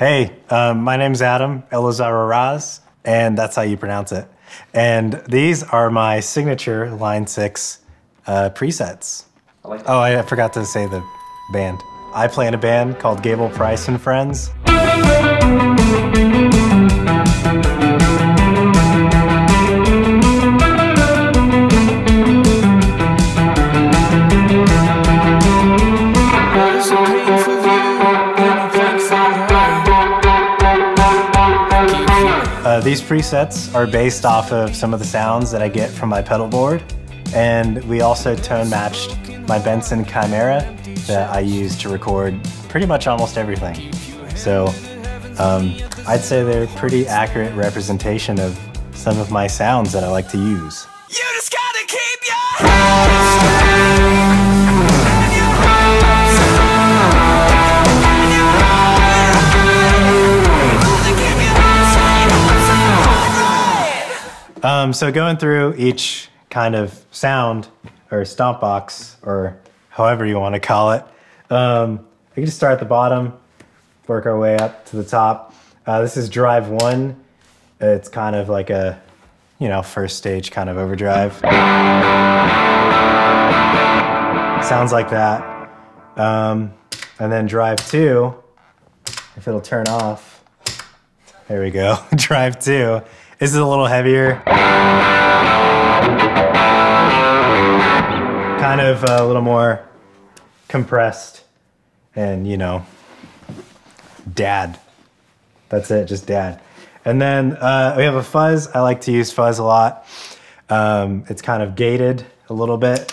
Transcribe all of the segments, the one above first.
Hey, um, my name's Adam Elizarraraz, and that's how you pronounce it. And these are my signature Line 6 uh, presets. I like Oh, I forgot to say the band. I play in a band called Gable Price and Friends. Presets are based off of some of the sounds that I get from my pedal board. And we also tone matched my Benson Chimera that I use to record pretty much almost everything. So um, I'd say they're pretty accurate representation of some of my sounds that I like to use. Um, so going through each kind of sound or stomp box or however you want to call it, um, we can just start at the bottom, work our way up to the top. Uh, this is drive one. It's kind of like a, you know, first stage kind of overdrive. Sounds like that. Um, and then drive two, if it'll turn off. There we go. drive two. This is a little heavier. Kind of a little more compressed and, you know, dad. That's it, just dad. And then uh, we have a fuzz. I like to use fuzz a lot. Um, it's kind of gated a little bit.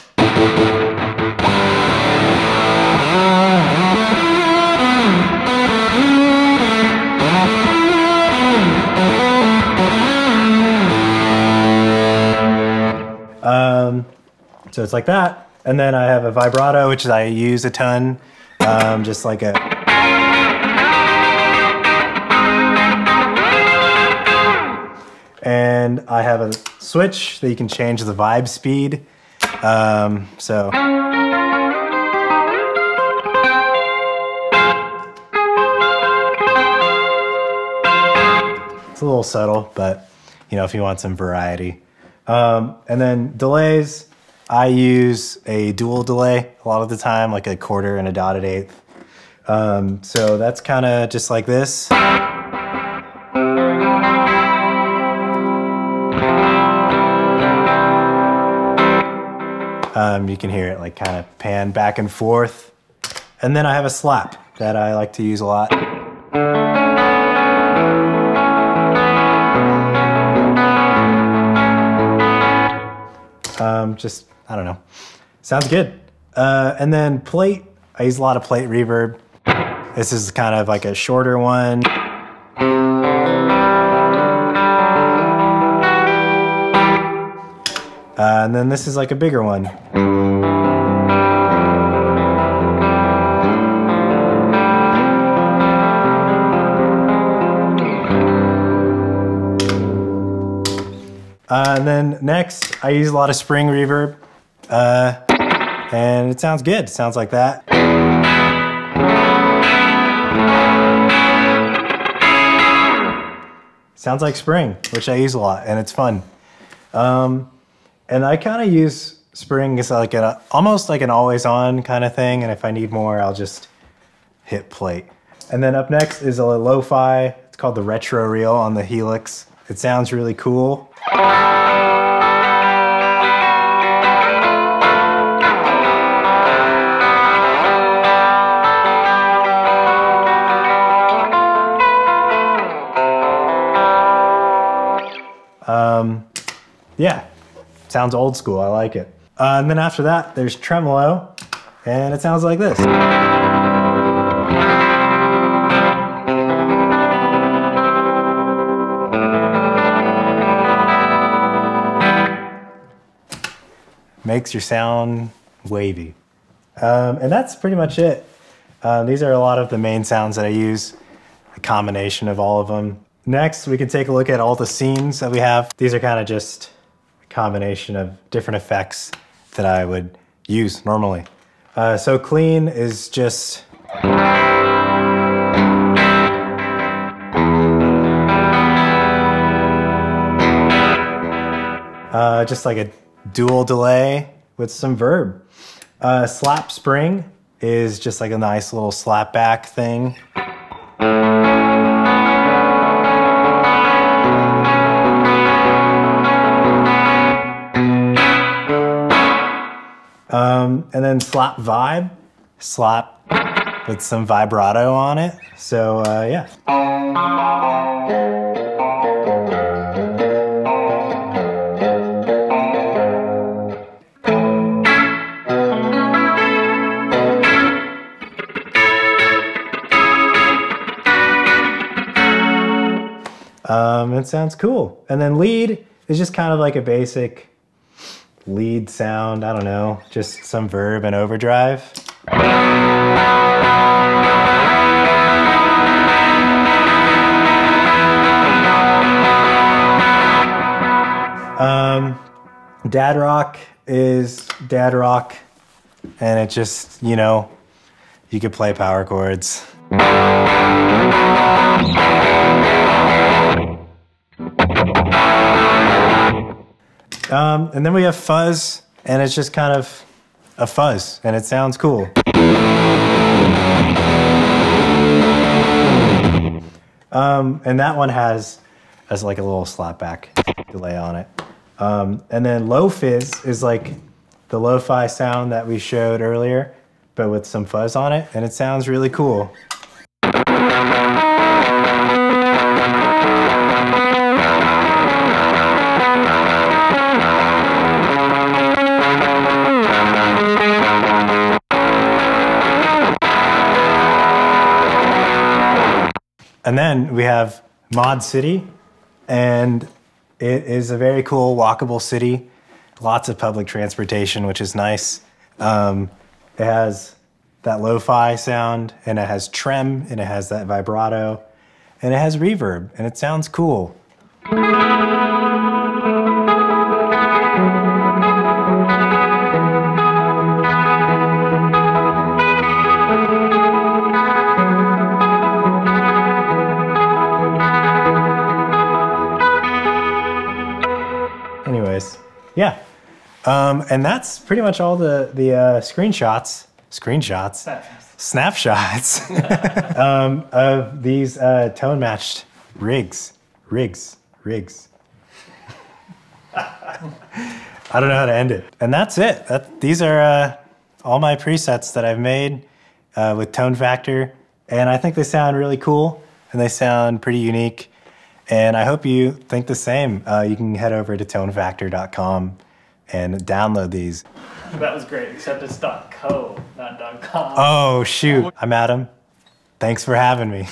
So it's like that. And then I have a vibrato, which I use a ton, um, just like a. And I have a switch that you can change the vibe speed. Um, so. It's a little subtle, but you know, if you want some variety. Um, and then delays, I use a dual delay a lot of the time, like a quarter and a dotted eighth. Um, so that's kind of just like this. Um, you can hear it like kind of pan back and forth. And then I have a slap that I like to use a lot. Um, just, I don't know. Sounds good. Uh, and then plate, I use a lot of plate reverb. This is kind of like a shorter one. Uh, and then this is like a bigger one. Uh, and then next, I use a lot of spring reverb. Uh, and it sounds good. It sounds like that. Sounds like spring, which I use a lot, and it's fun. Um, and I kind of use spring as like an almost like an always on kind of thing. And if I need more, I'll just hit plate. And then up next is a lo-fi. It's called the Retro Reel on the Helix. It sounds really cool. Yeah, sounds old school. I like it. Uh, and then after that, there's tremolo, and it sounds like this. Makes your sound wavy. Um, and that's pretty much it. Uh, these are a lot of the main sounds that I use, a combination of all of them. Next, we can take a look at all the scenes that we have. These are kind of just combination of different effects that I would use normally. Uh, so clean is just. Uh, just like a dual delay with some verb. Uh, slap spring is just like a nice little slap back thing. Um, and then slap vibe, slap with some vibrato on it. So uh, yeah. Um, it sounds cool. And then lead is just kind of like a basic lead sound. I don't know, just some verb and overdrive. Um, dad rock is dad rock, and it just, you know, you could play power chords. Um, and then we have fuzz, and it's just kind of a fuzz, and it sounds cool. Um, and that one has has like a little slapback delay on it. Um, and then low fizz is like the lo-fi sound that we showed earlier, but with some fuzz on it, and it sounds really cool. And then we have Mod City, and it is a very cool walkable city. Lots of public transportation, which is nice. Um, it has that lo-fi sound, and it has trem, and it has that vibrato, and it has reverb, and it sounds cool. Um, and that's pretty much all the the uh, screenshots, screenshots, snapshots um, of these uh, tone matched rigs, rigs, rigs. I don't know how to end it. And that's it. That, these are uh, all my presets that I've made uh, with Tone Factor, and I think they sound really cool and they sound pretty unique. And I hope you think the same. Uh, you can head over to tonefactor.com and download these. That was great, except it's .co, not .com. Oh, shoot. I'm Adam. Thanks for having me.